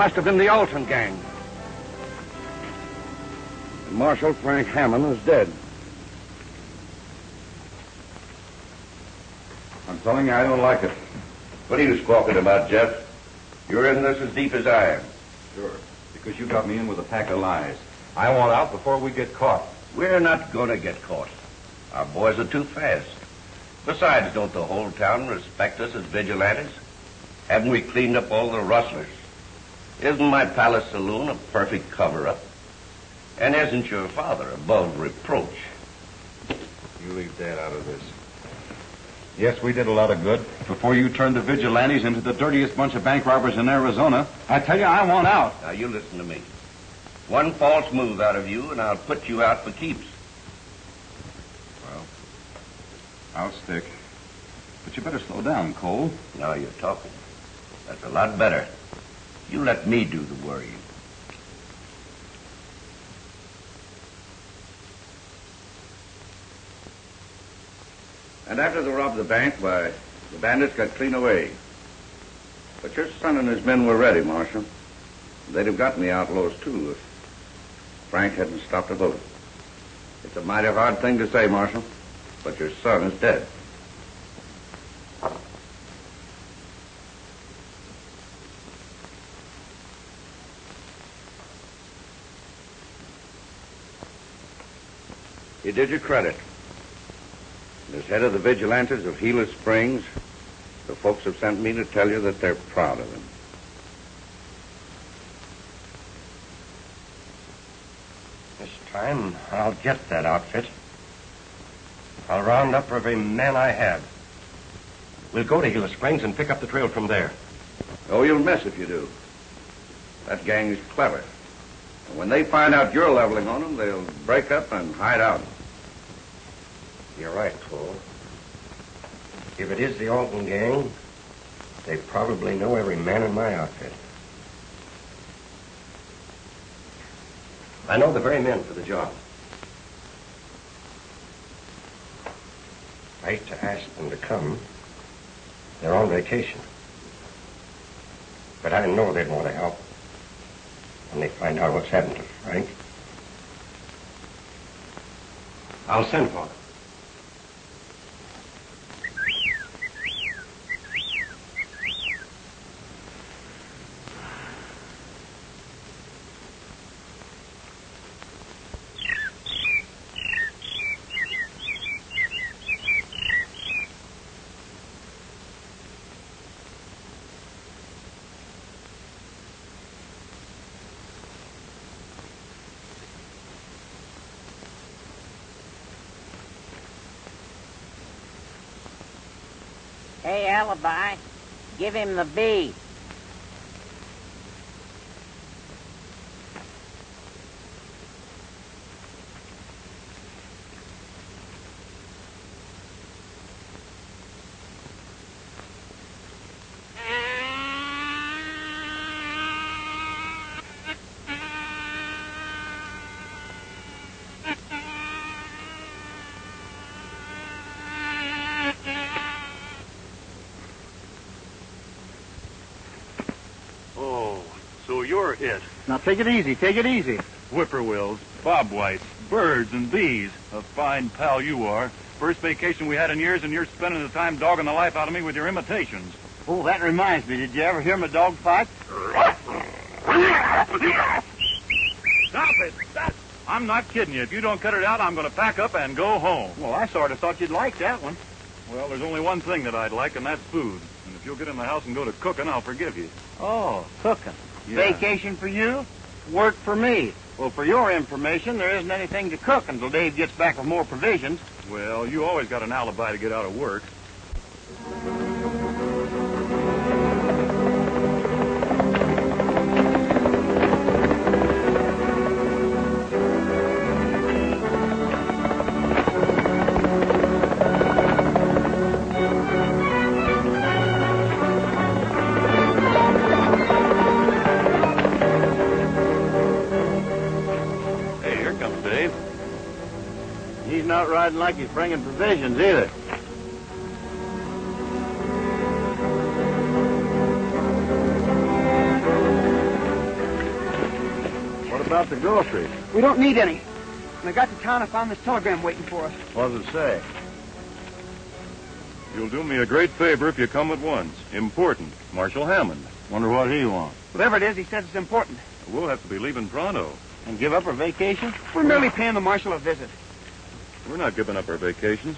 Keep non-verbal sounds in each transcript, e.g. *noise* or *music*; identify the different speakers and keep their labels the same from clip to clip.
Speaker 1: must have been the Alton gang. And Marshal Frank Hammond is dead.
Speaker 2: I'm telling you, I don't like it.
Speaker 3: What are you squawking about, Jeff? You're in this as deep as I am.
Speaker 2: Sure. Because you got me in with a pack of lies. I want out before we get caught.
Speaker 3: We're not going to get caught. Our boys are too fast. Besides, don't the whole town respect us as vigilantes? Haven't we cleaned up all the rustlers? Isn't my palace saloon a perfect cover-up? And isn't your father above reproach?
Speaker 2: You leave Dad out of this. Yes, we did a lot of good. Before you turned the vigilantes into the dirtiest bunch of bank robbers in Arizona, I tell you, I want out.
Speaker 3: Now, you listen to me. One false move out of you, and I'll put you out for keeps.
Speaker 2: Well, I'll stick. But you better slow down, Cole.
Speaker 3: Now you're talking. That's a lot better. You let me do the worrying. And after they robbed the bank, why, the bandits got clean away. But your son and his men were ready, Marshal. They'd have gotten the outlaws, too, if Frank hadn't stopped a bullet. It's a mighty hard thing to say, Marshal, but your son is dead. You did your credit. And as head of the vigilantes of Gila Springs, the folks have sent me to tell you that they're proud of him.
Speaker 4: This time, I'll get that outfit. I'll round up every man I have. We'll go to Gila Springs and pick up the trail from there.
Speaker 3: Oh, you'll miss if you do. That gang is clever. When they find out you're leveling on them, they'll break up and hide out.
Speaker 4: You're right, Cole. If it is the Alton gang, they probably know every man in my outfit. I know the very men for the job. I hate to ask them to come. They're on vacation. But I know they'd want to help when they find out what's happened to Frank. I'll send for them.
Speaker 5: Hey, Alibi, give him the B.
Speaker 6: Oh, so you're it.
Speaker 7: Now take it easy, take it easy.
Speaker 6: Whippoorwills, bob whites, birds, and bees. A fine pal you are. First vacation we had in years, and you're spending the time dogging the life out of me with your imitations.
Speaker 7: Oh, that reminds me. Did you ever hear my dog fight?
Speaker 6: Stop it! Stop! I'm not kidding you. If you don't cut it out, I'm going to pack up and go home.
Speaker 7: Well, I sort of thought you'd like that one.
Speaker 6: Well, there's only one thing that I'd like, and that's food. And if you'll get in the house and go to cooking, I'll forgive you.
Speaker 7: Oh, cooking.
Speaker 6: Yeah.
Speaker 7: Vacation for you, work for me. Well, for your information, there isn't anything to cook until Dave gets back with more provisions.
Speaker 6: Well, you always got an alibi to get out of work.
Speaker 7: Like he's bringing provisions either. What about the groceries?
Speaker 8: We don't need any. When I got to town, I found this telegram waiting for us.
Speaker 7: What does it say?
Speaker 6: You'll do me a great favor if you come at once. Important. Marshal Hammond.
Speaker 7: Wonder what he wants.
Speaker 8: Whatever it is, he says it's important.
Speaker 6: We'll have to be leaving pronto.
Speaker 7: And give up our vacation?
Speaker 8: We're merely paying the marshal a visit.
Speaker 6: We're not giving up our vacations.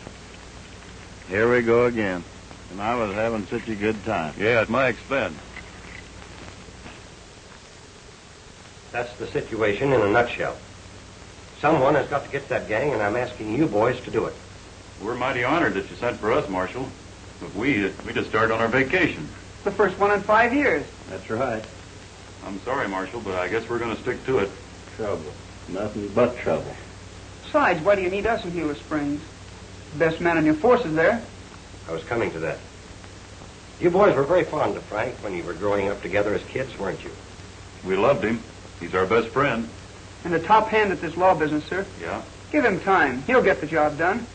Speaker 7: Here we go again. And I was having such a good time.
Speaker 6: Yeah, at my expense.
Speaker 9: That's the situation in a nutshell. Someone has got to get that gang, and I'm asking you boys to do it.
Speaker 6: We're mighty honored that you sent for us, Marshal. But we we just started on our vacation.
Speaker 8: The first one in five years.
Speaker 7: That's right.
Speaker 6: I'm sorry, Marshal, but I guess we're going to stick to it.
Speaker 7: Trouble. Nothing but trouble.
Speaker 8: Besides, why do you need us in Gila Springs? Best man in your force is there.
Speaker 9: I was coming to that. You boys were very fond of Frank when you were growing up together as kids, weren't you?
Speaker 6: We loved him. He's our best friend.
Speaker 8: And the top hand at this law business, sir.
Speaker 6: Yeah.
Speaker 8: Give him time. He'll get the job done.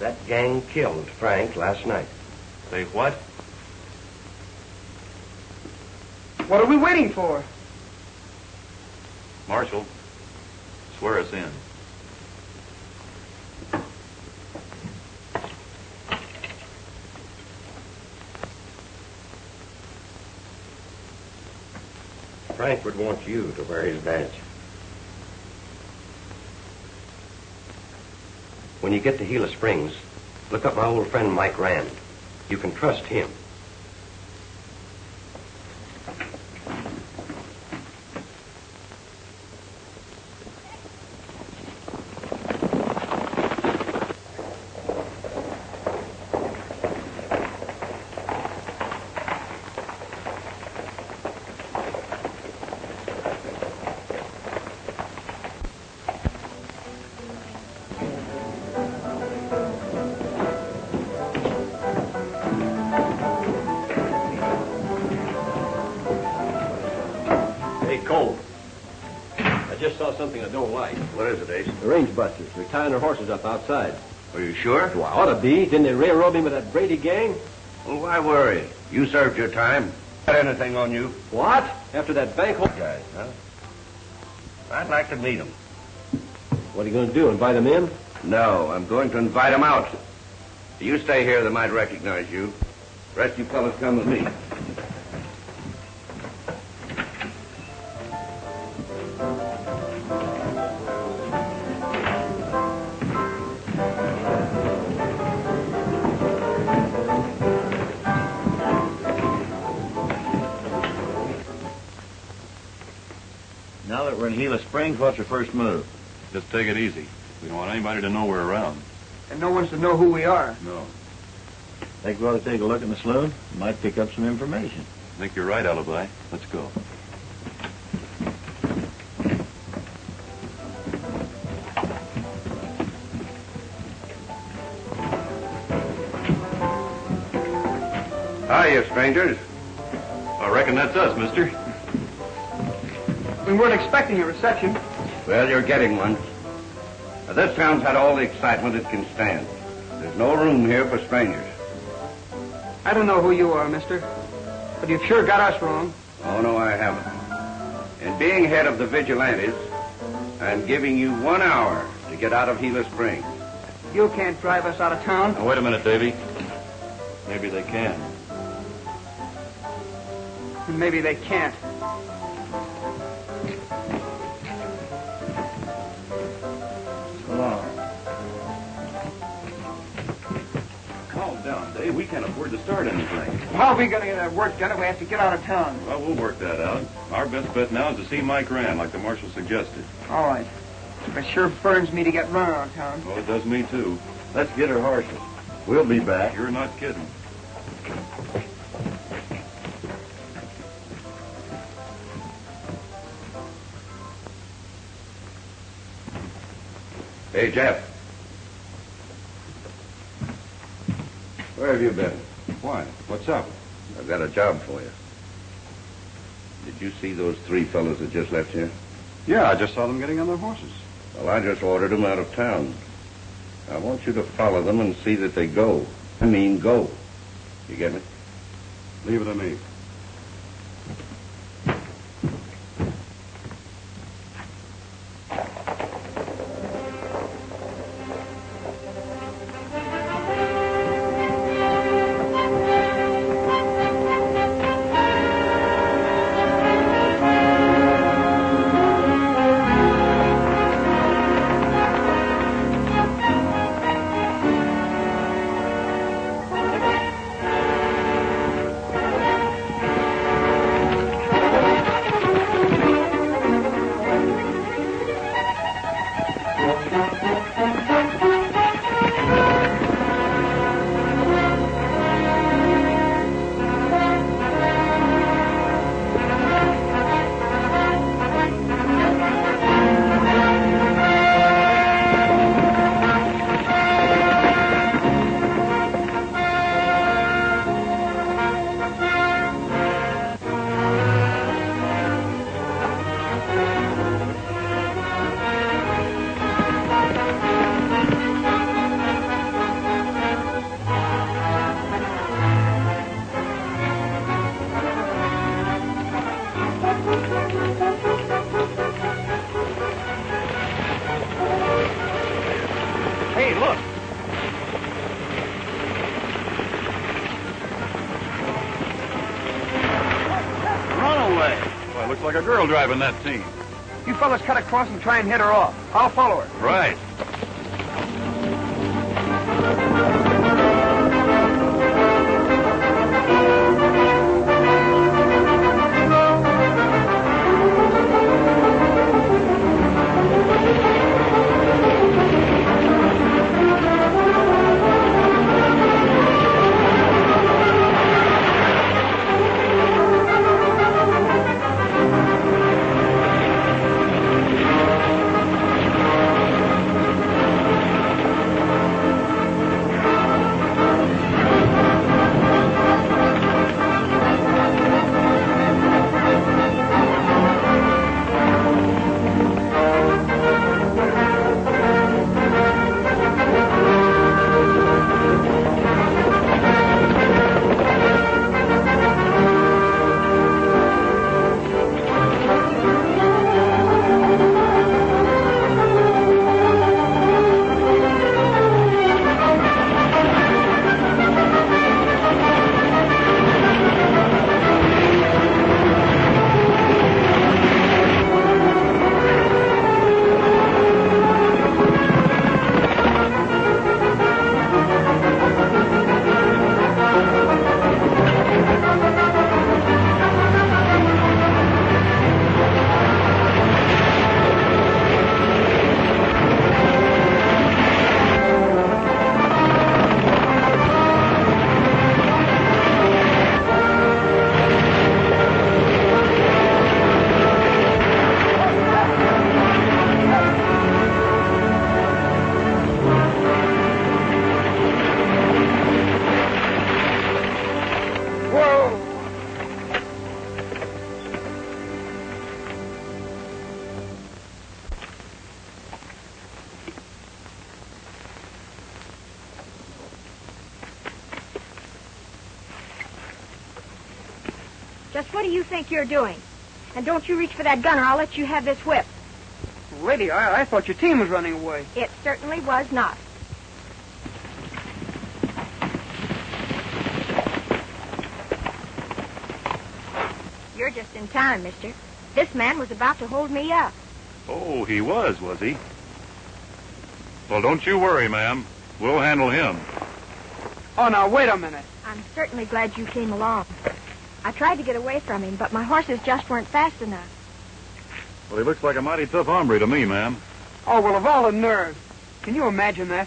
Speaker 9: That gang killed Frank last night.
Speaker 6: Say what?
Speaker 8: What are we waiting for?
Speaker 6: Marshal, swear us in.
Speaker 9: Frank would want you to wear his badge. When you get to Gila Springs, look up my old friend Mike Rand. You can trust him.
Speaker 3: Sure?
Speaker 10: Well, I ought to be. Didn't they railroad me with that Brady gang?
Speaker 3: Well, why worry? You served your time. Got anything on you?
Speaker 10: What? After that bank hole...
Speaker 3: Guys, huh? I'd like to meet them.
Speaker 10: What are you going to do, invite them in?
Speaker 3: No, I'm going to invite them out. You stay here, they might recognize you. Rest of you fellas come with me.
Speaker 7: We're in Gila Springs, what's your first move?
Speaker 6: Just take it easy. We don't want anybody to know we're around.
Speaker 8: And no one's to know who we are.
Speaker 6: No.
Speaker 7: Think we ought to take a look in the saloon? Might pick up some information.
Speaker 6: I think you're right, Alibi. Let's go.
Speaker 3: Hi, you strangers.
Speaker 6: I reckon that's us, mister.
Speaker 8: We weren't expecting a reception.
Speaker 3: Well, you're getting one. Now, this town's had all the excitement it can stand. There's no room here for strangers.
Speaker 8: I don't know who you are, mister. But you've sure got us wrong.
Speaker 3: Oh, no, I haven't. In being head of the vigilantes, I'm giving you one hour to get out of Gila Springs.
Speaker 8: You can't drive us out of town.
Speaker 6: Now, wait a minute, Davy. Maybe they can.
Speaker 8: And maybe they can't.
Speaker 6: We can't afford to start anything.
Speaker 8: How are we going to get that work done if we have to get out of town?
Speaker 6: Well, we'll work that out. Our best bet now is to see Mike Rand, like the marshal suggested.
Speaker 8: All right. But it sure burns me to get run out of town.
Speaker 6: Well, it does me, too.
Speaker 10: Let's get her horses. We'll be back.
Speaker 6: You're not kidding.
Speaker 3: Hey, Jeff. Where have you been?
Speaker 2: Why? What's up?
Speaker 3: I've got a job for you. Did you see those three fellows that just left here?
Speaker 2: Yeah, I just saw them getting on their horses.
Speaker 3: Well, I just ordered them out of town. I want you to follow them and see that they go. I mean, go. You get me?
Speaker 2: Leave it to me.
Speaker 6: Looks like a girl driving that team.
Speaker 8: You fellas cut across and try and head her off. I'll follow her.
Speaker 6: Right.
Speaker 11: Doing? And don't you reach for that gun or I'll let you have this whip.
Speaker 8: Lady, I, I thought your team was running away.
Speaker 11: It certainly was not. You're just in time, mister. This man was about to hold me up.
Speaker 6: Oh, he was, was he? Well, don't you worry, ma'am. We'll handle him.
Speaker 8: Oh, now, wait a minute.
Speaker 11: I'm certainly glad you came along. I tried to get away from him, but my horses just weren't fast enough.
Speaker 6: Well, he looks like a mighty tough hombre to me, ma'am.
Speaker 8: Oh, well, of all the nerve. Can you imagine that?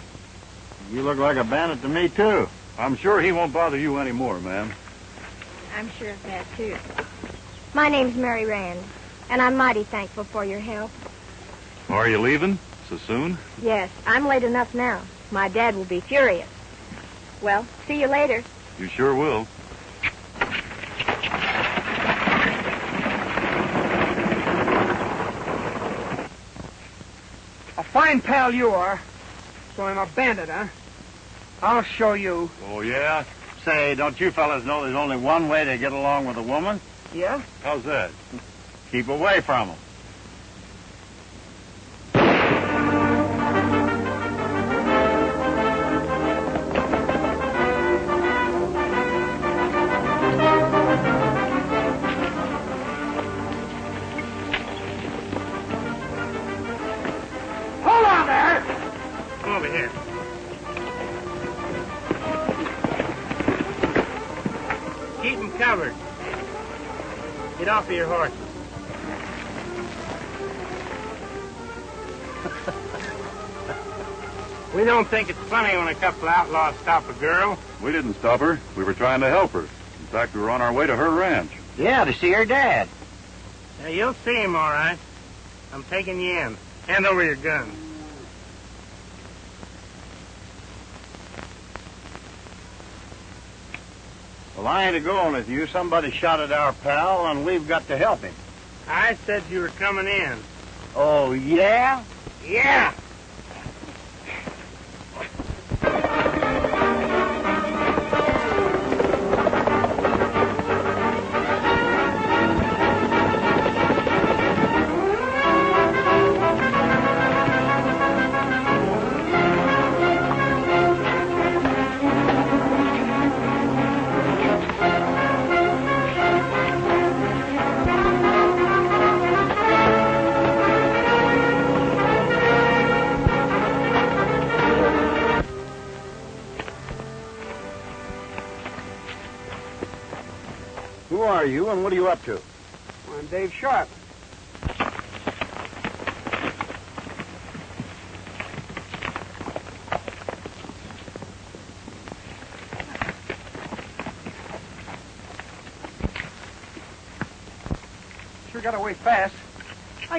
Speaker 7: You look like a bandit to me, too.
Speaker 6: I'm sure he won't bother you anymore, ma'am.
Speaker 11: I'm sure of that, too. My name's Mary Rand, and I'm mighty thankful for your help.
Speaker 6: Are you leaving so soon?
Speaker 11: Yes, I'm late enough now. My dad will be furious. Well, see you later.
Speaker 6: You sure will.
Speaker 8: Fine pal you are. So I'm a bandit, huh? I'll show you.
Speaker 7: Oh, yeah? Say, don't you fellas know there's only one way to get along with a woman?
Speaker 8: Yeah?
Speaker 6: How's that?
Speaker 7: Keep away from them. Off of your horses. *laughs* we don't think it's funny when a couple of outlaws stop a girl.
Speaker 6: We didn't stop her. We were trying to help her. In fact, we were on our way to her ranch.
Speaker 7: Yeah, to see her dad. Now, you'll see him, all right. I'm taking you in. Hand over your gun. Well, I ain't a going with you. Somebody shot at our pal, and we've got to help him. I said you were coming in. Oh, yeah? Yeah.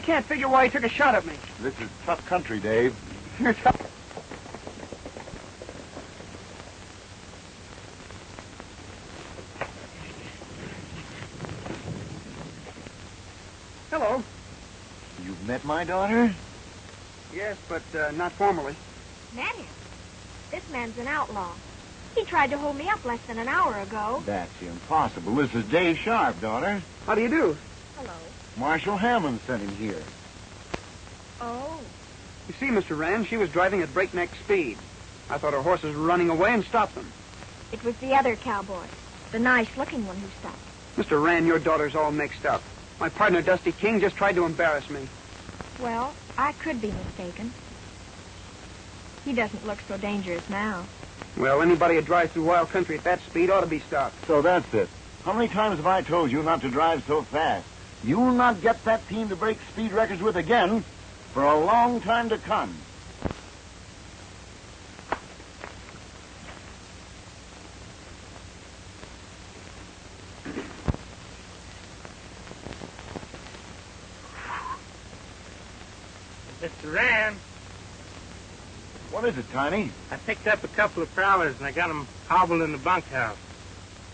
Speaker 8: I can't figure why he took a shot at me.
Speaker 7: This is tough country, Dave.
Speaker 8: You're tough. Hello.
Speaker 7: You've met my daughter?
Speaker 8: Yes, but uh, not formally.
Speaker 11: Met him? This man's an outlaw. He tried to hold me up less than an hour ago.
Speaker 7: That's impossible. This is Dave Sharpe, daughter.
Speaker 8: How do you do?
Speaker 11: Hello.
Speaker 7: Marshal Hammond sent him here.
Speaker 11: Oh.
Speaker 8: You see, Mr. Rand, she was driving at breakneck speed. I thought her horses were running away and stopped them.
Speaker 11: It was the other cowboy, the nice-looking one who stopped.
Speaker 8: Mr. Rand, your daughter's all mixed up. My partner, Dusty King, just tried to embarrass me.
Speaker 11: Well, I could be mistaken. He doesn't look so dangerous now.
Speaker 8: Well, anybody who drives through wild country at that speed ought to be stopped.
Speaker 7: So that's it. How many times have I told you not to drive so fast? You'll not get that team to break speed records with again for a long time to come.
Speaker 12: Mr. Rand,
Speaker 7: What is it, Tiny?
Speaker 12: I picked up a couple of prowlers and I got them hobbled in the bunkhouse.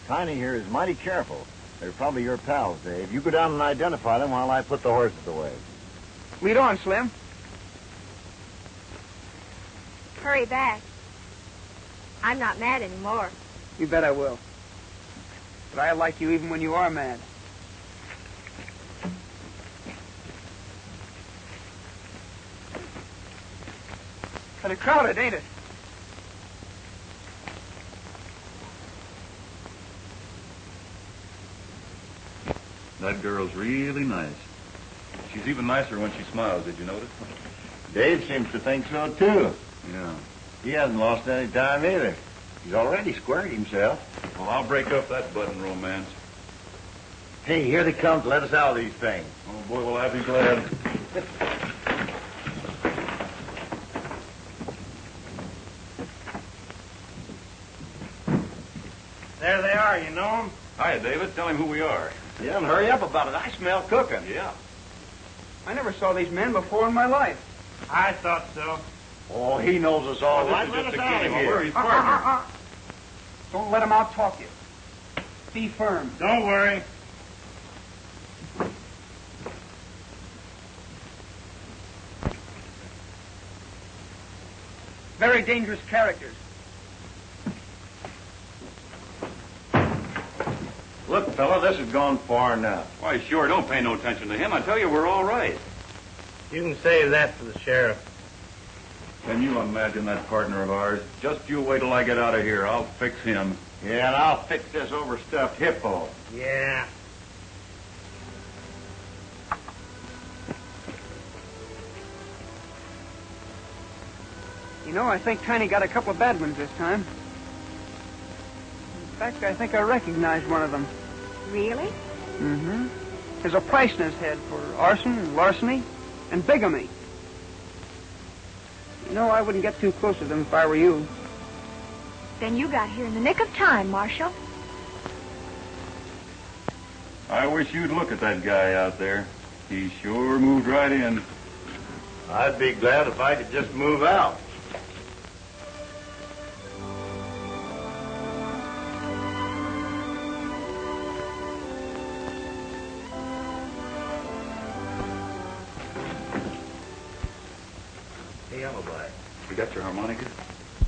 Speaker 7: Tiny here is mighty careful. They're probably your pals, Dave. You go down and identify them while I put the horses away.
Speaker 8: Lead on, Slim.
Speaker 11: Hurry back. I'm not mad anymore.
Speaker 8: You bet I will. But I like you even when you are mad. Kind of crowded, ain't it?
Speaker 6: That girl's really nice. She's even nicer when she smiles. Did you notice?
Speaker 7: Dave seems to think so, too.
Speaker 6: Yeah.
Speaker 7: He hasn't lost any time either. He's already squared himself.
Speaker 6: Well, I'll break up that budding romance.
Speaker 7: Hey, here they come to let us out of these things.
Speaker 6: Oh, boy, will I be glad.
Speaker 12: There they are, you know them?
Speaker 6: Hi, David. Tell him who we are.
Speaker 7: Yeah, and hurry up about it. I smell cooking.
Speaker 6: Yeah.
Speaker 8: I never saw these men before in my life.
Speaker 12: I thought so.
Speaker 7: Oh, he knows us all
Speaker 6: Well, this
Speaker 7: Let
Speaker 6: is
Speaker 7: us
Speaker 6: just a game.
Speaker 7: here.
Speaker 6: We're
Speaker 8: Uh, uh, uh, uh. Don't let him out talk you. Be firm.
Speaker 12: Don't worry.
Speaker 8: Very dangerous characters.
Speaker 7: Look, fella, this has gone far enough.
Speaker 6: Why, sure, don't pay no attention to him. I tell you, we're all right.
Speaker 12: You can save that for the sheriff.
Speaker 6: Can you imagine that partner of ours? Just you wait till I get out of here. I'll fix him.
Speaker 7: Yeah, and I'll fix this overstuffed hippo.
Speaker 12: Yeah.
Speaker 8: You know, I think Tiny got a couple of bad ones this time. In fact, I think I recognized one of them.
Speaker 11: Really?
Speaker 8: Mm-hmm. There's a price in his head for arson and larceny and bigamy. You know, I wouldn't get too close to them if I were you.
Speaker 11: Then you got here in the nick of time, Marshal.
Speaker 6: I wish you'd look at that guy out there. He sure moved right in.
Speaker 7: I'd be glad if I could just move out.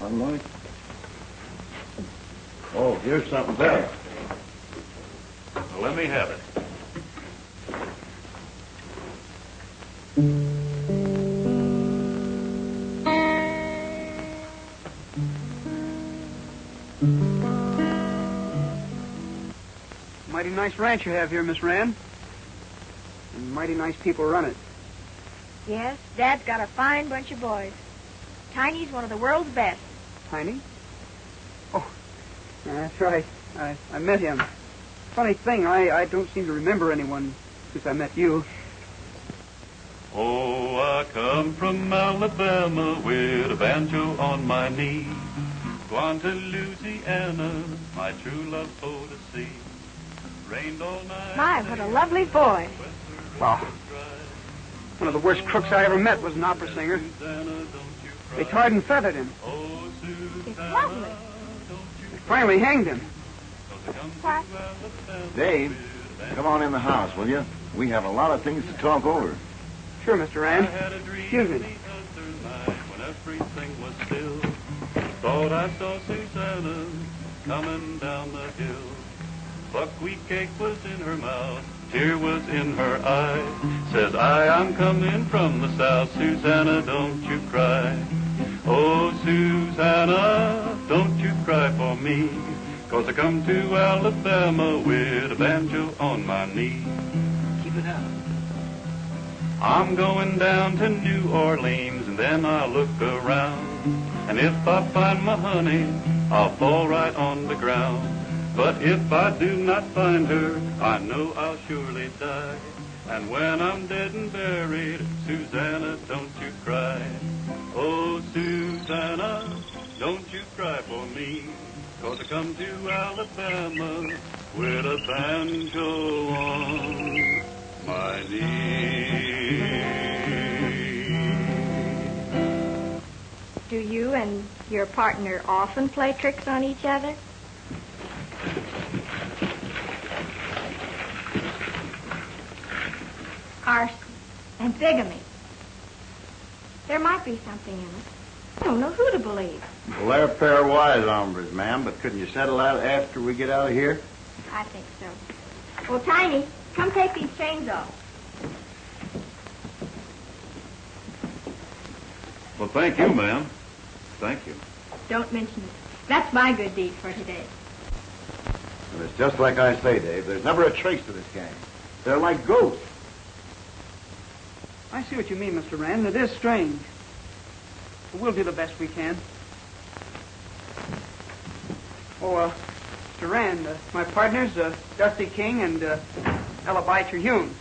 Speaker 6: Harmonica?
Speaker 7: Oh, here's something better.
Speaker 6: Well, let me have it.
Speaker 8: Mighty nice ranch you have here, Miss Rand. And mighty nice people run it.
Speaker 11: Yes, Dad's got a fine bunch of boys. Tiny's one of the world's best.
Speaker 8: Tiny? Oh, that's right. I, I met him. Funny thing, I, I don't seem to remember anyone since I met you.
Speaker 6: Oh, I come from Alabama with a banjo on my knee. Gone to Louisiana, my true love for to see. Rained all night.
Speaker 11: My, what a lovely boy.
Speaker 8: Wow. One of the worst crooks I ever met was an opera singer. They tarred and feathered him.
Speaker 11: Oh, It's lovely.
Speaker 8: They finally hanged him.
Speaker 11: What?
Speaker 7: Dave, come on in the house, will you? We have a lot of things to talk over.
Speaker 8: Sure, Mr. Rand. Excuse me.
Speaker 6: Everything was still, thought I saw Susanna coming down the hill. Buckwheat cake was in her mouth, tear was in her eye. Says I, I'm coming from the south, Susanna, don't you cry. Oh, Susanna, don't you cry for me. Cause I come to Alabama with a banjo on my knee.
Speaker 8: Keep it up.
Speaker 6: I'm going down to New Orleans and then I'll look around. And if I find my honey, I'll fall right on the ground. But if I do not find her, I know I'll surely die. And when I'm dead and buried, Susanna, don't you cry. Oh, Susanna, don't you cry for me. Cause I come to Alabama with a banjo on my knee.
Speaker 11: Do you and your partner often play tricks on each other? Arson and bigamy. There might be something in it. I don't know who to believe.
Speaker 7: Well, they're a pair of wise hombres, ma'am, but couldn't you settle that after we get out of here?
Speaker 11: I think so. Well, Tiny, come take these chains off.
Speaker 6: Well, thank you, ma'am. Thank you.
Speaker 11: Don't mention it. That's my good deed for today.
Speaker 7: And it's just like I say, Dave. There's never a trace to this gang. They're like ghosts.
Speaker 8: I see what you mean, Mr. Rand. It is strange. But we'll do the best we can. Oh, uh, Mr. Rand, uh, my partners, uh, Dusty King and uh, Alibi Terhune.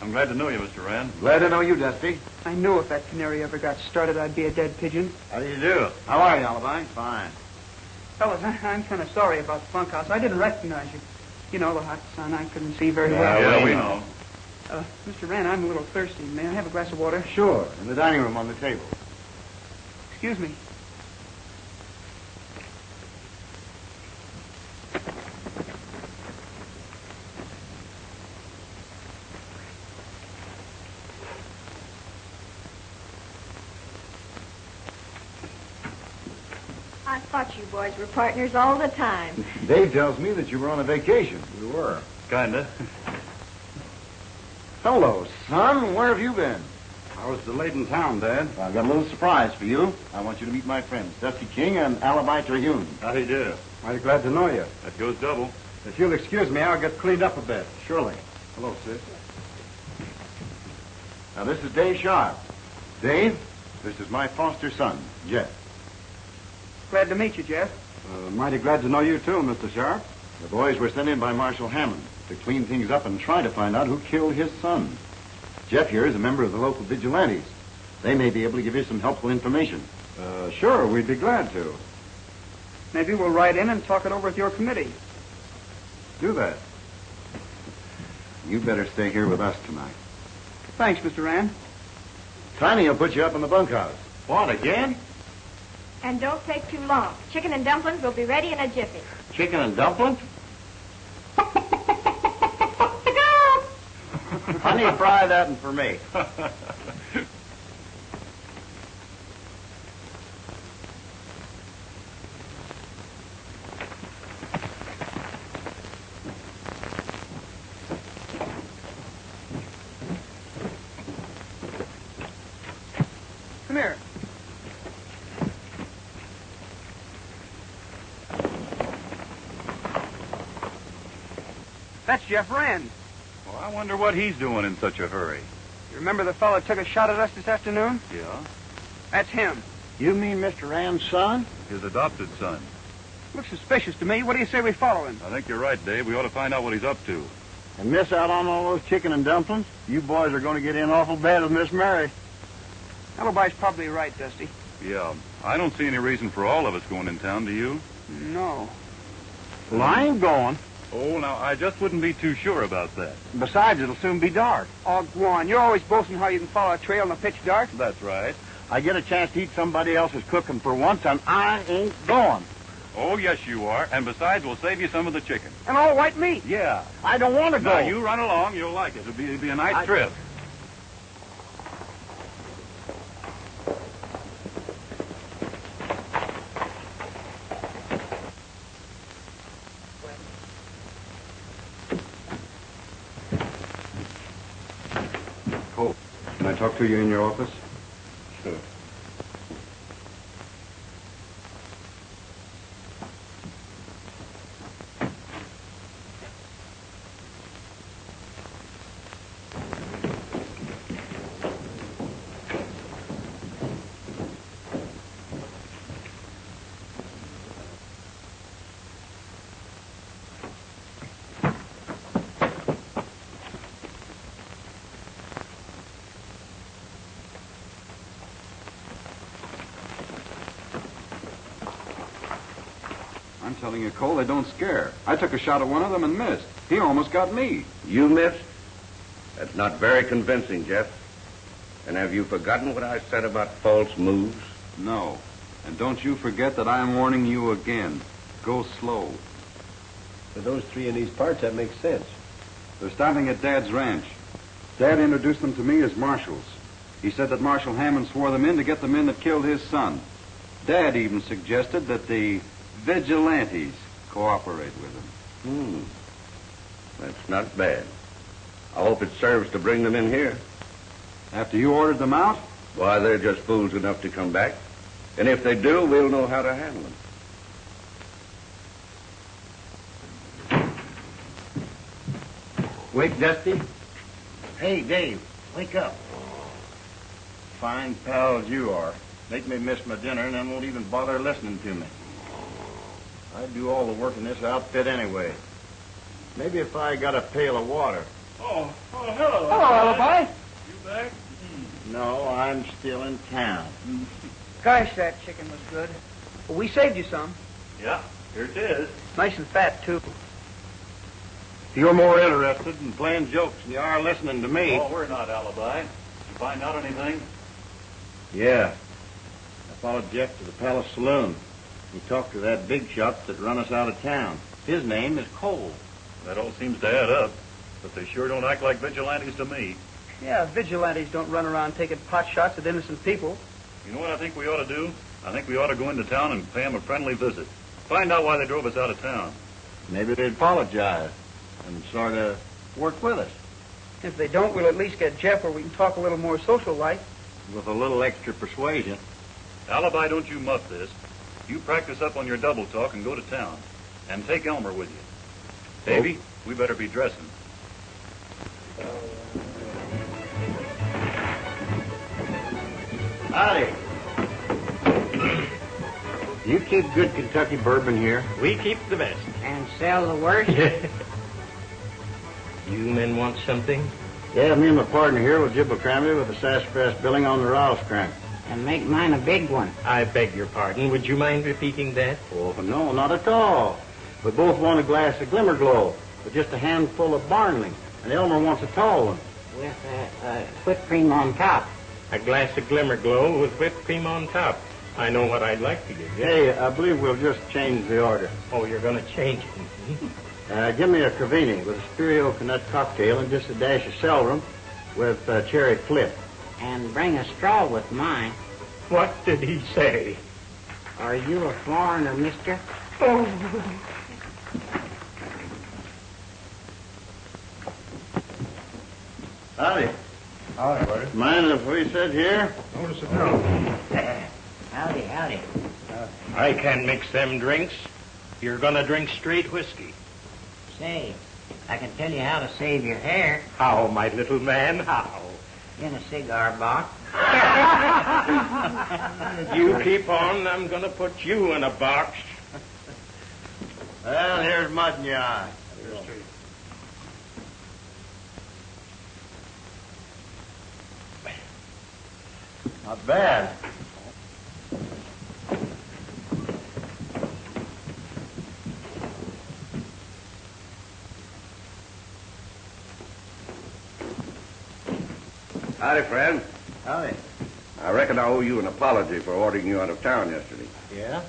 Speaker 6: I'm glad to know you, Mr. Rand.
Speaker 2: Glad to know you, Dusty.
Speaker 8: I knew if that canary ever got started, I'd be a dead pigeon.
Speaker 7: How do you do?
Speaker 2: How are you, Alibi? Fine.
Speaker 8: Fellas, I, I'm kind of sorry about the bunkhouse. I didn't recognize you. You know, the hot sun, I couldn't see very
Speaker 6: Yeah,
Speaker 8: well.
Speaker 6: yeah, we know.
Speaker 8: Uh, Mr. Rand, I'm a little thirsty. May I have a glass of water?
Speaker 2: Sure, in the dining room on the table.
Speaker 8: Excuse me.
Speaker 11: I thought you boys were partners all the time. *laughs*
Speaker 2: Dave tells me that you were on a vacation.
Speaker 7: We were.
Speaker 6: Kinda.
Speaker 2: Hello, son. Where have you been?
Speaker 7: I was delayed in town, Dad.
Speaker 2: I've got a little surprise for you. I want you to meet my friends, Dusty King and Alibi Terhune.
Speaker 6: How do you do?
Speaker 7: Mighty glad to know you.
Speaker 6: That goes double.
Speaker 7: If you'll excuse me, I'll get cleaned up a bit.
Speaker 2: Surely.
Speaker 7: Hello, sis.
Speaker 2: Now, this is Dave Sharpe. Dave, this is my foster son, Jeff.
Speaker 8: Glad to meet you, Jeff.
Speaker 7: Uh, mighty glad to know you, too, Mr. Sharpe.
Speaker 2: The boys were sent in by Marshal Hammond to clean things up and try to find out who killed his son. Jeff here is a member of the local vigilantes. They may be able to give you some helpful information.
Speaker 7: Uh, sure, we'd be glad to.
Speaker 8: Maybe we'll ride in and talk it over with your committee.
Speaker 7: Do that.
Speaker 2: You better stay here with us tonight.
Speaker 8: Thanks, Mr. Rand.
Speaker 2: Tiny will put you up in the bunkhouse.
Speaker 7: What, again?
Speaker 11: And don't take too long. Chicken and dumplings will be ready in a jiffy.
Speaker 7: Chicken and dumplings? Honey, fry that one for me.
Speaker 8: Come here. That's Jeff Rand.
Speaker 6: Well, I wonder what he's doing in such a hurry.
Speaker 8: You remember the fellow that took a shot at us this afternoon?
Speaker 6: Yeah?
Speaker 8: That's him.
Speaker 7: You mean Mr. Rand's son?
Speaker 6: His adopted son.
Speaker 8: Looks suspicious to me. What do you say we follow him?
Speaker 6: I think you're right, Dave. We ought to find out what he's up to.
Speaker 7: And miss out on all those chicken and dumplings? You boys are going to get in awful bad with Miss Mary.
Speaker 8: Alibi's probably right, Dusty.
Speaker 6: Yeah. I don't see any reason for all of us going in town, do you?
Speaker 8: No.
Speaker 7: Well, I ain't going.
Speaker 6: Oh, now, I just wouldn't be too sure about that.
Speaker 7: Besides, it'll soon be dark.
Speaker 8: Oh, go on. You're always boasting how you can follow a trail in the pitch dark.
Speaker 6: That's right.
Speaker 7: I get a chance to eat somebody else's cooking for once, and I ain't going.
Speaker 6: Oh, yes, you are. And besides, we'll save you some of the chicken.
Speaker 8: And all white meat.
Speaker 6: Yeah.
Speaker 7: I don't want to go.
Speaker 6: Now, you run along. You'll like it. It'll be, it'll be a nice
Speaker 7: I-
Speaker 6: trip.
Speaker 2: Cole, can I talk to you in your office?
Speaker 7: Sure.
Speaker 2: I'm telling you, Cole, they don't scare. I took a shot at one of them and missed. He almost got me.
Speaker 3: You missed? That's not very convincing, Jeff. And have you forgotten what I said about false moves?
Speaker 2: No. And don't you forget that I am warning you again. Go slow.
Speaker 10: For those three in these parts, that makes sense.
Speaker 2: They're stopping at Dad's ranch. Dad introduced them to me as marshals. He said that Marshal Hammond swore them in to get the men that killed his son. Dad even suggested that the vigilantes cooperate with them.
Speaker 3: Hmm. That's not bad. I hope it serves to bring them in here.
Speaker 2: After you ordered them out?
Speaker 3: Why, they're just fools enough to come back. And if they do, we'll know how to handle them.
Speaker 7: Wake, Dusty. Hey, Dave, wake up. Fine pals you are. Make me miss my dinner and then won't even bother listening to me. I do all the work in this outfit anyway. Maybe if I got a pail of water.
Speaker 12: Oh, oh, hello.
Speaker 8: Hello, Alibi.
Speaker 12: You back? Hmm.
Speaker 7: No, I'm still in town. Hmm.
Speaker 8: Gosh, that chicken was good. Well, we saved you some.
Speaker 6: Yeah, here it is.
Speaker 8: Nice and fat, too.
Speaker 7: If you're more interested in playing jokes than you are listening to me.
Speaker 6: Oh, we're not alibi. Did You find out anything?
Speaker 7: Yeah. I followed Jeff to the Palace Saloon. He talked to that big shot that run us out of town. His name is Cole.
Speaker 6: That all seems to add up, but they sure don't act like vigilantes to me.
Speaker 8: Yeah, vigilantes don't run around taking pot shots at innocent people.
Speaker 6: You know what I think we ought to do? I think we ought to go into town and pay them a friendly visit. Find out why they drove us out of town.
Speaker 7: Maybe they'd apologize and sort of work with us.
Speaker 8: If they don't, we'll at least get Jeff where we can talk a little more social like.
Speaker 7: With a little extra persuasion.
Speaker 6: Alibi, don't you muff this. You practice up on your double talk and go to town. And take Elmer with you. Davy, oh. we better be dressing.
Speaker 7: Howdy. You keep good Kentucky bourbon here.
Speaker 13: We keep the best.
Speaker 5: And sell the worst? *laughs*
Speaker 13: You men want something?
Speaker 7: Yeah, me and my partner here will jibble cranberry with a sassafras billing on the Rouse crank.
Speaker 5: And make mine a big one.
Speaker 13: I beg your pardon. Would you mind repeating that?
Speaker 7: Oh, no, not at all. We both want a glass of Glimmer Glow with just a handful of Barnley. And Elmer wants a tall one.
Speaker 5: With uh, uh, whipped cream on top.
Speaker 13: A glass of Glimmer Glow with whipped cream on top. I know what I'd like to give you.
Speaker 7: Hey, I believe we'll just change the order.
Speaker 13: Oh, you're going to change it. *laughs*
Speaker 7: Uh, give me a Cravini with a Spirito Nut cocktail and just a dash of celerum with uh, cherry flip.
Speaker 5: And bring a straw with mine.
Speaker 13: What did he say?
Speaker 5: Are you a foreigner, mister?
Speaker 13: Oh.
Speaker 7: Howdy.
Speaker 12: Howdy, buddy.
Speaker 7: Mind if we sit here?
Speaker 12: Notice it now.
Speaker 5: Howdy, howdy.
Speaker 13: Uh, I can't mix them drinks. You're going to drink straight whiskey.
Speaker 5: Say, I can tell you how to save your hair
Speaker 13: How, my little man, how?
Speaker 5: In a cigar box. *laughs*
Speaker 13: You keep on, I'm going to put you in a box.
Speaker 7: Well, here's mud in your eye. Not bad.
Speaker 3: Howdy, friend.
Speaker 7: Howdy.
Speaker 3: I reckon I owe you an apology for ordering you out of town yesterday.
Speaker 7: Yeah?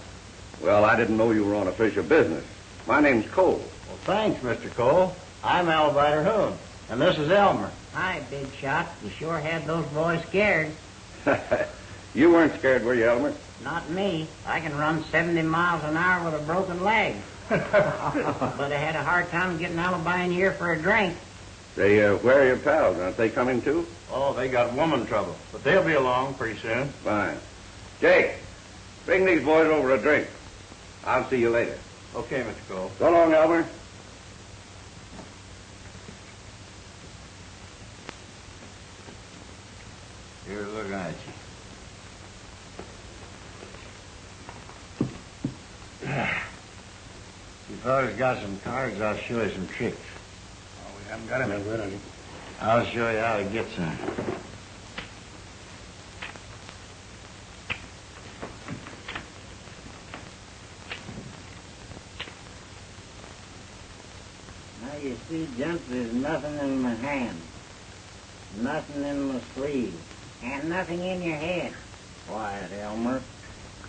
Speaker 3: Well, I didn't know you were on official business. My name's Cole.
Speaker 7: Well, thanks, Mr. Cole. I'm Alibi Terhune, and this is Elmer.
Speaker 5: Hi, big shot. You sure had those boys scared. *laughs*
Speaker 3: you weren't scared, were you, Elmer?
Speaker 5: Not me. I can run 70 miles an hour with a broken leg. *laughs* but I had a hard time getting Alibi in here for a drink.
Speaker 3: Say, uh, where are your pals? Aren't they coming too?
Speaker 7: Oh, they got woman trouble, but they'll be along pretty soon.
Speaker 3: Fine. Jake, bring these boys over a drink. I'll see you later.
Speaker 7: Okay, Mr. Cole.
Speaker 3: So long, Elmer.
Speaker 7: Here, looking at you. *sighs* You fellas got some cards, I'll show you some tricks.
Speaker 12: Haven't got any good any.
Speaker 7: I'll show you how to get some.
Speaker 5: Now, you see, gents, there's nothing in my hand. Nothing in my sleeve. And nothing in your head. Quiet, Elmer.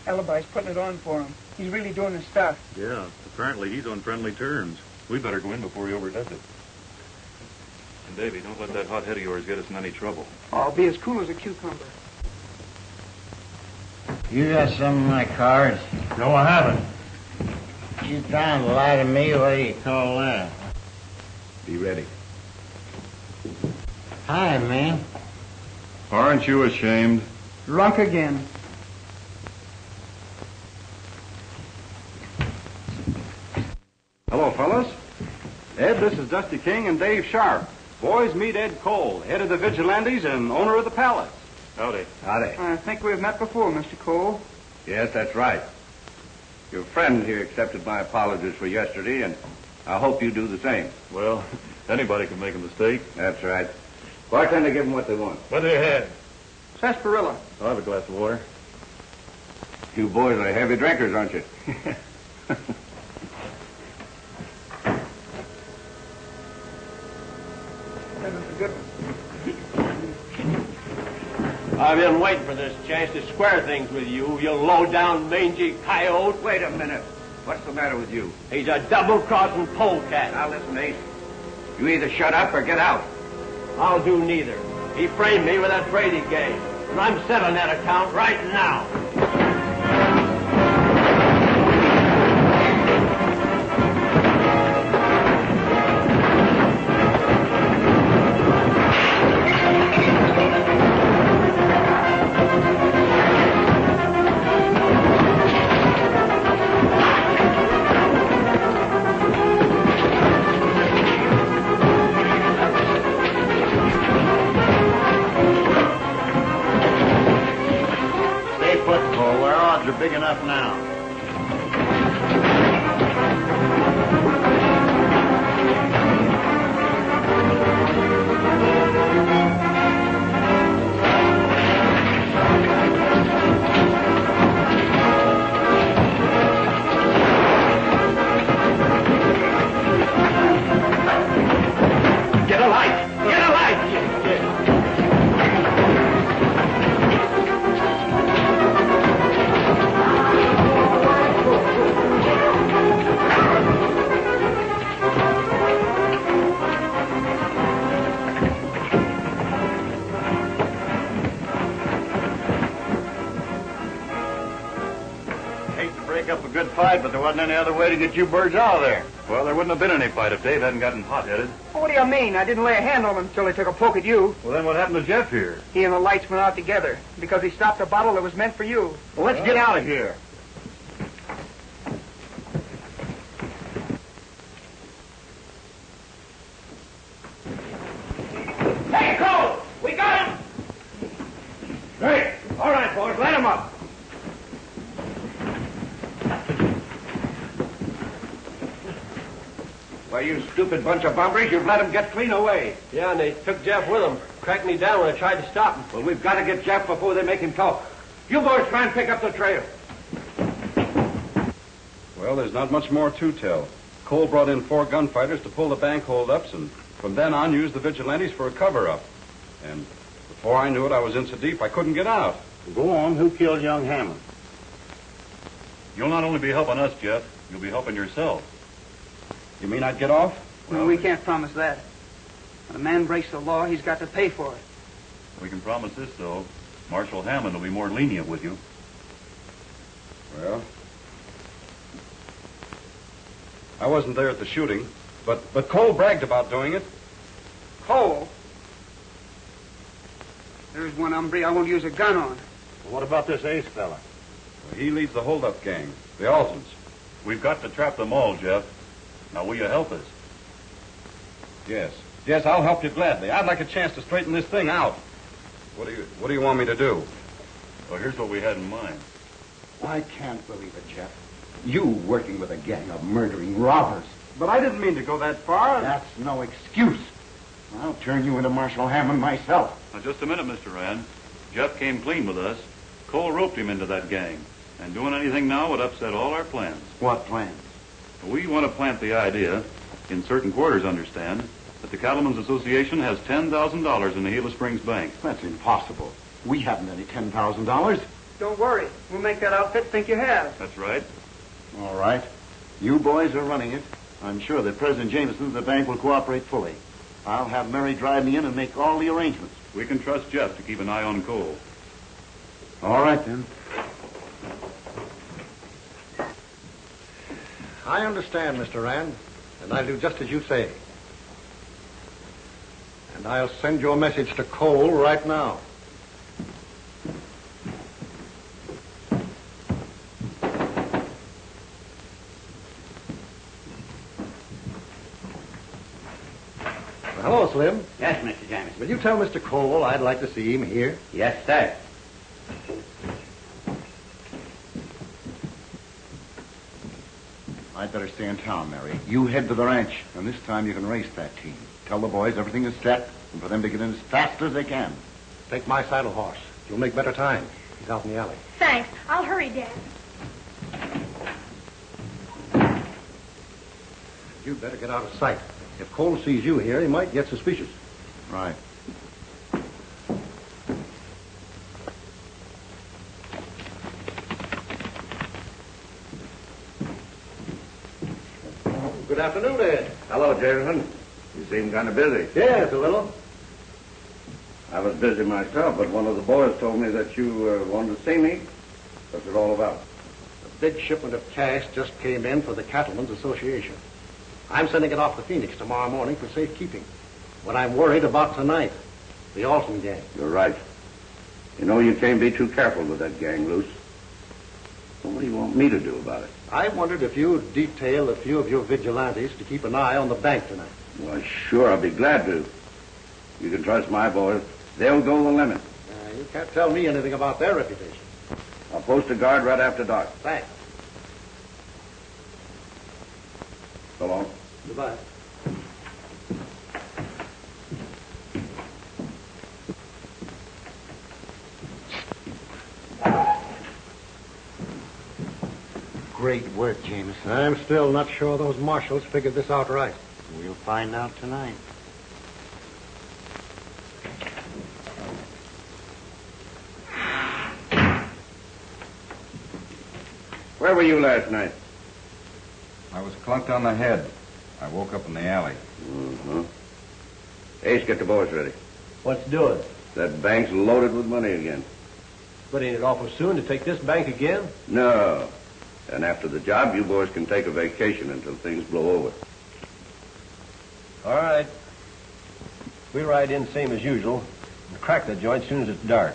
Speaker 8: Alibi's putting it on for him. He's really doing his stuff.
Speaker 6: Yeah, apparently he's on friendly terms. We better go in before he overdoes it. And Davy, don't let that hot head of yours get us in any trouble.
Speaker 8: I'll be as cool as a cucumber.
Speaker 7: You got some of my cards?
Speaker 13: No, I haven't.
Speaker 7: You trying to lie to me? What do you call that?
Speaker 3: Be ready.
Speaker 7: Hi, man.
Speaker 6: Aren't you ashamed?
Speaker 8: Drunk again.
Speaker 2: Hello, fellas. Ed, this is Dusty King and Dave Sharpe. Boys, meet Ed Cole, head of the Vigilantes and owner of the Palace.
Speaker 6: Howdy.
Speaker 3: Howdy.
Speaker 8: I think we've met before, Mr. Cole.
Speaker 3: Yes, that's right. Your friend here accepted my apologies for yesterday, and I hope you do the same.
Speaker 6: Well, *laughs* anybody can make a mistake.
Speaker 3: That's right. Bartender, give them what they want.
Speaker 6: What do you have?
Speaker 8: Sarsaparilla.
Speaker 6: I'll have a glass of water.
Speaker 3: You boys are heavy drinkers, aren't you? *laughs*
Speaker 8: That was a good one.
Speaker 10: I've been waiting for this chance to square things with you, you low-down, mangy coyote.
Speaker 3: Wait a minute. What's the matter with you?
Speaker 10: He's a double-crossing polecat.
Speaker 3: Now listen, Ace. You either shut up or get out.
Speaker 10: I'll do neither. He framed me with that Brady game, and I'm settling that account right now.
Speaker 7: Wasn't any other way to get you birds out of there.
Speaker 6: Well, there wouldn't have been any fight if Dave hadn't gotten hot-headed.
Speaker 8: What do you mean? I didn't lay a hand on him until he took a poke at you.
Speaker 6: Well, then what happened to Jeff here?
Speaker 8: He and the lights went out together because he stopped a bottle that was meant for you.
Speaker 7: Well, let's get out of here.
Speaker 1: Hey, Cole! We got him! Great. All right, boys, let him up.
Speaker 3: Why, you stupid bunch of bumbers, you've let him get clean away.
Speaker 10: Yeah, and they took Jeff with them. Cracked me down when I tried to stop him.
Speaker 3: Well, we've got to get Jeff before they make him talk. You boys try and pick up the trail.
Speaker 2: Well, there's not much more to tell. Cole brought in four gunfighters to pull the bank holdups, and from then on used the vigilantes for a cover-up. And before I knew it, I was in so deep I couldn't get out.
Speaker 7: Go on. Who killed young Hammond?
Speaker 6: You'll not only be helping us, Jeff, you'll be helping yourself.
Speaker 2: You mean I'd get off?
Speaker 8: No, we can't promise that. When a man breaks the law, he's got to pay for it.
Speaker 6: We can promise this, though. Marshal Hammond will be more lenient with you.
Speaker 2: Well, I wasn't there at the shooting, but but Cole bragged about doing it.
Speaker 8: Cole. There's one hombre I won't use a gun on.
Speaker 7: Well, What about this Ace fella?
Speaker 2: He leads the holdup gang, the Altons.
Speaker 6: We've got to trap them all, Jeff. Now, will you help us?
Speaker 2: Yes, yes, I'll help you gladly. I'd like a chance to straighten this thing out. What do you What do you want me to do?
Speaker 6: Well, here's what we had in mind.
Speaker 14: I can't believe it, Jeff. You working with a gang of murdering robbers.
Speaker 2: But I didn't mean to go that far.
Speaker 14: That's no excuse. I'll turn you into Marshal Hammond myself.
Speaker 6: Now, just a minute, Mr. Rand. Jeff came clean with us. Cole roped him into that gang. And doing anything now would upset all our plans.
Speaker 14: What plans?
Speaker 6: We want to plant the idea, in certain quarters, understand, that the Cattlemen's Association has $10,000 in the Gila Springs Bank.
Speaker 14: That's impossible. We haven't any $10,000.
Speaker 8: Don't worry. We'll make that outfit think you have.
Speaker 6: That's right.
Speaker 14: All right. You boys are running it. I'm sure that President Jameson of the bank will cooperate fully. I'll have Mary drive me in and make all the arrangements.
Speaker 6: We can trust Jeff to keep an eye on Cole.
Speaker 14: All right, then.
Speaker 4: I understand, Mr. Rand, and I'll do just as you say. And I'll send your message to Cole right now. Well, hello, Slim.
Speaker 1: Yes, Mr. Jameson.
Speaker 4: Will you tell Mr. Cole I'd like to see him here?
Speaker 1: Yes, sir.
Speaker 7: I'd better stay in town, Mary. You head to the ranch, and this time you can race that team. Tell the boys everything is set, and for them to get in as fast as they can.
Speaker 4: Take my saddle horse. You'll make better time. He's out in the alley.
Speaker 11: Thanks. I'll hurry, Dad.
Speaker 4: You'd better get out of sight. If Cole sees you here, he might get suspicious.
Speaker 7: Right.
Speaker 4: Good afternoon, Ed.
Speaker 3: Hello, Jameson. Seem kind of busy.
Speaker 4: Yes, a little.
Speaker 3: I was busy myself, but one of the boys told me that you uh, wanted to see me. What's it all about?
Speaker 4: A big shipment of cash just came in for the Cattlemen's Association. I'm sending it off to Phoenix tomorrow morning for safekeeping. What I'm worried about tonight, the Alton gang.
Speaker 3: You're right. You know you can't be too careful with that gang loose. So what do you want me to do about it?
Speaker 4: I wondered if you'd detail a few of your vigilantes to keep an eye on the bank tonight.
Speaker 3: Why, sure, I'll be glad to. You can trust my boys. They'll go the limit.
Speaker 4: Uh, you can't tell me anything about their reputation.
Speaker 3: I'll post a guard right after dark.
Speaker 4: Thanks.
Speaker 3: So long.
Speaker 4: Goodbye.
Speaker 7: Great work, Jameson.
Speaker 4: I'm still not sure those marshals figured this out right.
Speaker 7: We'll find out tonight.
Speaker 3: Where were you last night?
Speaker 6: I was clunked on the head. I woke up in the alley.
Speaker 3: Mm-hmm. Ace, get the boys ready.
Speaker 10: What's doing?
Speaker 3: That bank's loaded with money again.
Speaker 10: But ain't it awful soon to take this bank again?
Speaker 3: No. And after the job, you boys can take a vacation until things blow over.
Speaker 10: All right. We'll ride in same as usual and crack the joint soon as it's dark.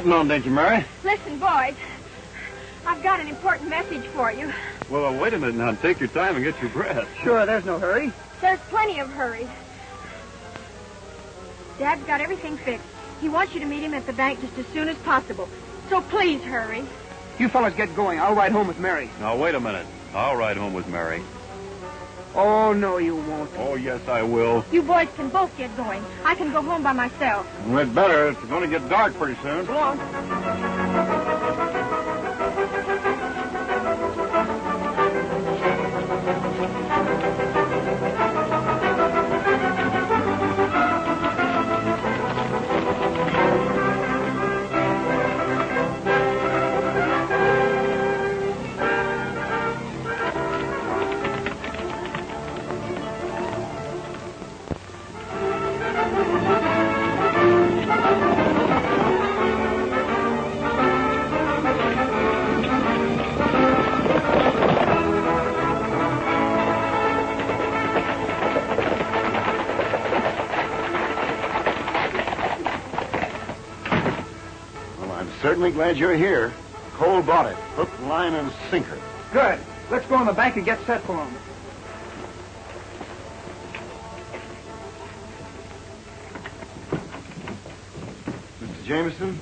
Speaker 15: Sort of stepping on, didn't you, Mary?
Speaker 11: Listen, boys. I've got an important message for you.
Speaker 6: Well, uh, wait a minute now. Take your time and get your breath.
Speaker 8: Sure, there's no hurry.
Speaker 11: There's plenty of hurry. Dad's got everything fixed. He wants you to meet him at the bank just as soon as possible. So please hurry.
Speaker 8: You fellas get going. I'll ride home with Mary.
Speaker 6: Now, wait a minute. I'll ride home with Mary.
Speaker 8: Oh, no, you won't.
Speaker 6: Oh, yes, I will.
Speaker 11: You boys can both get going. I can go home by myself.
Speaker 6: We'd better. It's going to get dark pretty soon.
Speaker 11: Go on.
Speaker 7: Glad you're here. Cole bought it. Hook, line, and sinker.
Speaker 8: Good. Let's go in the bank and get set for him.
Speaker 7: Mr. Jameson,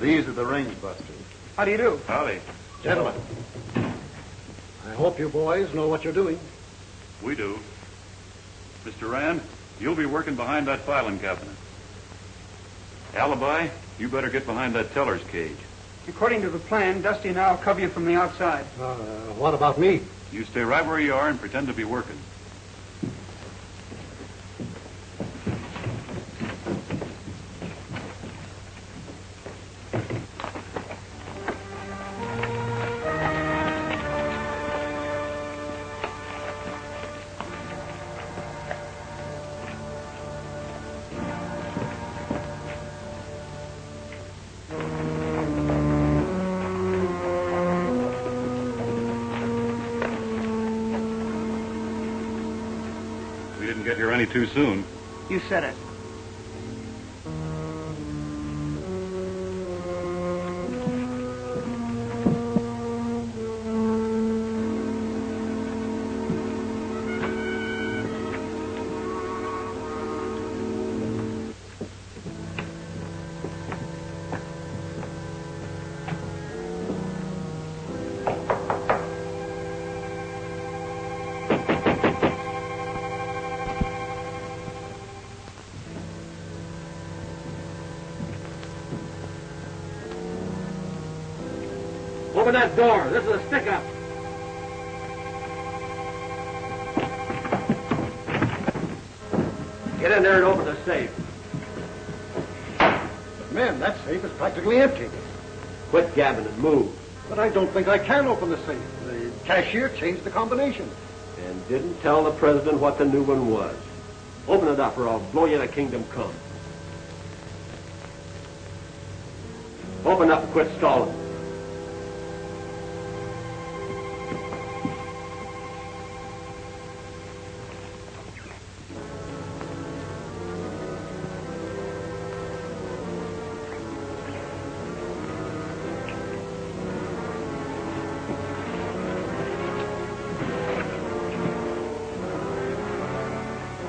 Speaker 7: these are the range busters.
Speaker 8: How do you do?
Speaker 6: Howdy.
Speaker 4: Gentlemen, I hope you boys know what you're doing.
Speaker 6: We do. Mr. Rand, you'll be working behind that filing cabinet. Alibi, you better get behind that teller's cage.
Speaker 8: According to the plan, Dusty and I'll cover you from the outside.
Speaker 4: Uh, what about me?
Speaker 6: You stay right where you are and pretend to be working. Get here any too soon.
Speaker 8: You said it.
Speaker 10: Door. This is a stick-up. Get in there and open the safe.
Speaker 4: Men, that safe is practically empty.
Speaker 10: Quit gabbing and move.
Speaker 4: But I don't think I can open the safe. The cashier changed the combination.
Speaker 10: And didn't tell the president what the new one was. Open it up or I'll blow you to kingdom come. Open up and quit stalling.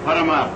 Speaker 6: Put him up.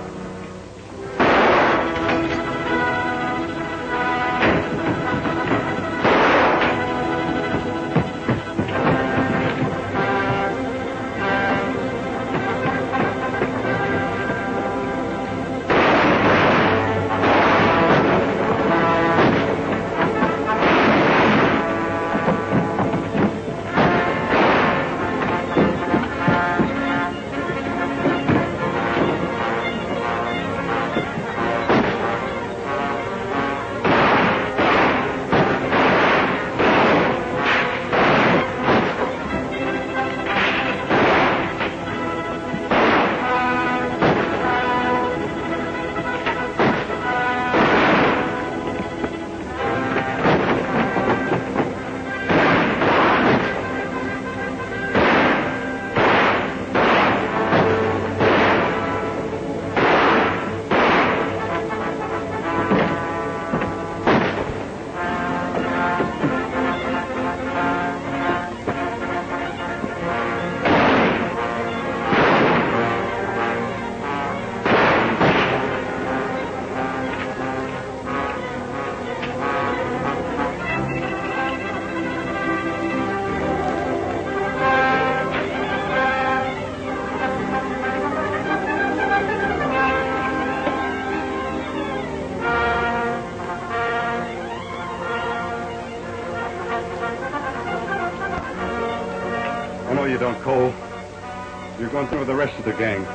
Speaker 6: Cole. You're going through with the rest of the gang.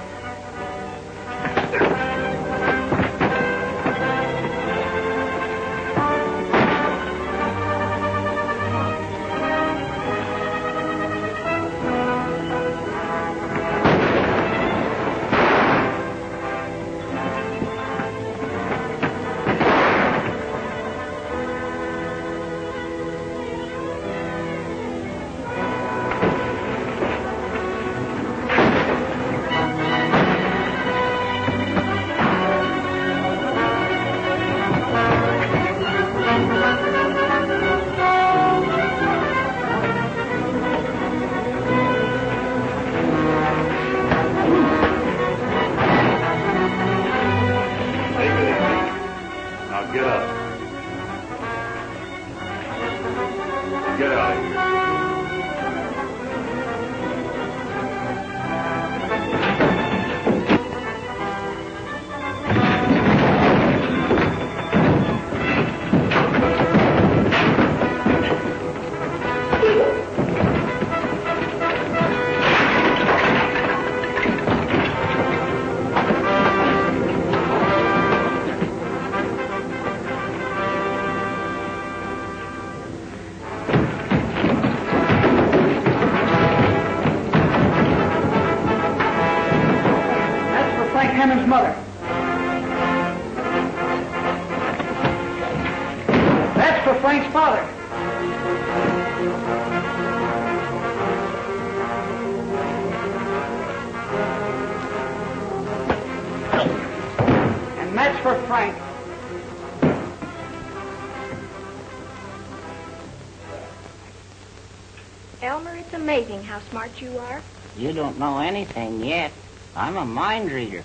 Speaker 11: Amazing how smart you are.
Speaker 7: You don't know anything yet. I'm a mind reader.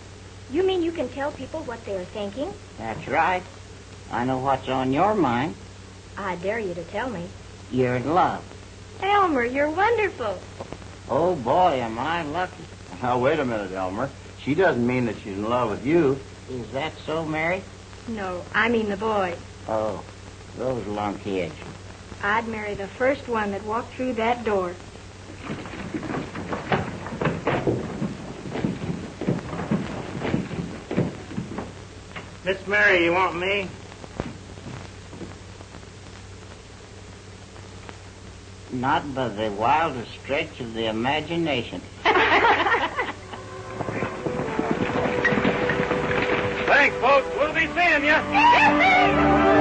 Speaker 11: You mean you can tell people what they are thinking?
Speaker 7: That's right. I know what's on your mind.
Speaker 11: I dare you to tell me.
Speaker 7: You're in love.
Speaker 11: Elmer, you're wonderful.
Speaker 7: Oh, boy, am I lucky.
Speaker 16: Now, wait a minute, Elmer. She doesn't mean that she's in love with you.
Speaker 7: Is that so, Mary?
Speaker 11: No, I mean the boy.
Speaker 7: Oh, those lunkheads.
Speaker 11: I'd marry the first one that walked through that door.
Speaker 13: Miss Mary, you want me?
Speaker 7: Not by the wildest stretch of the imagination. *laughs*
Speaker 6: Thanks, folks. We'll be seeing you.